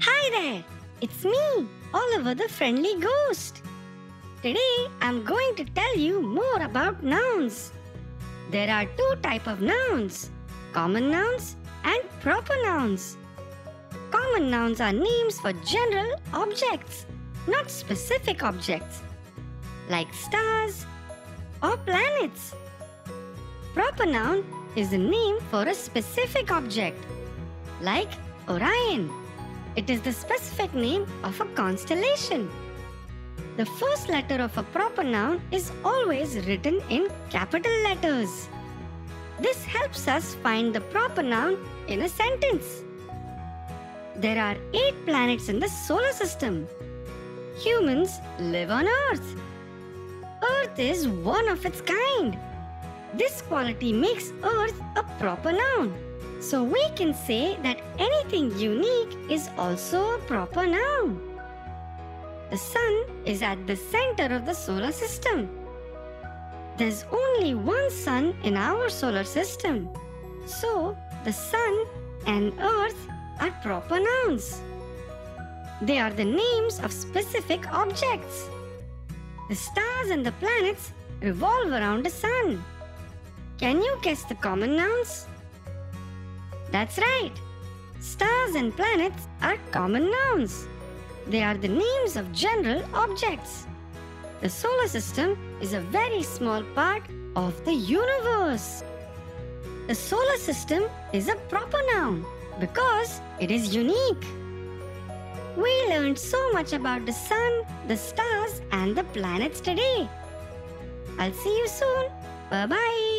Hey there, it's me, Oliver the Friendly Ghost. Today I'm going to tell you more about nouns. There are two type of nouns, common nouns and proper nouns. Common nouns are names for general objects, not specific objects, like stars or planets. Proper noun is a name for a specific object, like Orion. It is the specific name of a constellation. The first letter of a proper noun is always written in capital letters. This helps us find the proper noun in a sentence. There are eight planets in the solar system. Humans live on Earth. Earth is one of its kind. This quality makes Earth a proper noun. So we can say that anything unique is also a proper noun. The sun is at the center of the solar system. There's only one sun in our solar system. So the sun and earth are proper nouns. They are the names of specific objects. The stars and the planets revolve around the sun. Can you guess the common nouns? That's right. Stars and planets are common nouns. They are the names of general objects. The solar system is a very small part of the universe. The solar system is a proper noun because it is unique. We learned so much about the sun, the stars, and the planets today. I'll see you soon. Bye bye.